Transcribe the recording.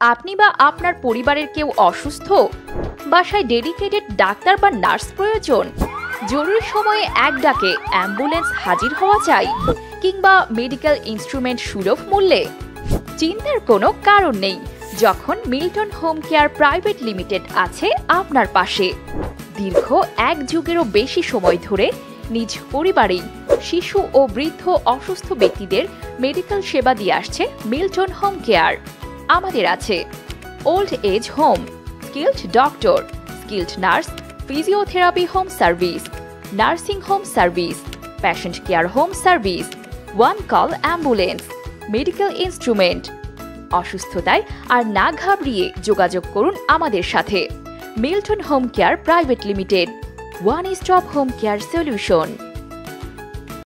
আপনি বা আপনার পরিবারের কেউ অসুস্থ? বাসায় ডেডিকেটেড ডাক্তার বা নার্স প্রয়োজন? জরুরি সময়ে এক ডাকে অ্যাম্বুলেন্স হাজির হওয়া চাই কিংবা মেডিকেল ইনস্ট্রুমেন্ট সুলভ মূল্যে? চিন্তার কোনো কারণ নেই, যখন Milton home care private limited আছে আপনার পাশে। দীর্ঘ এক যুগেরও বেশি সময় ধরে নিজ পরিবারেই শিশু ও বৃদ্ধ অসুস্থ ব্যক্তিদের মেডিকেল সেবা দিয়ে আসছে মিল্টন হোম কেয়ার। আমাদের আছে। Old age home skilled doctor skilled nurse physiotherapy home service nursing home service patient care home service one call ambulance medical instrument অসুস্থতায় আর না ঘাবড়িয়ে যোগাযোগ করুন আমাদের সাথে। Milton home care private limited one stop home care solution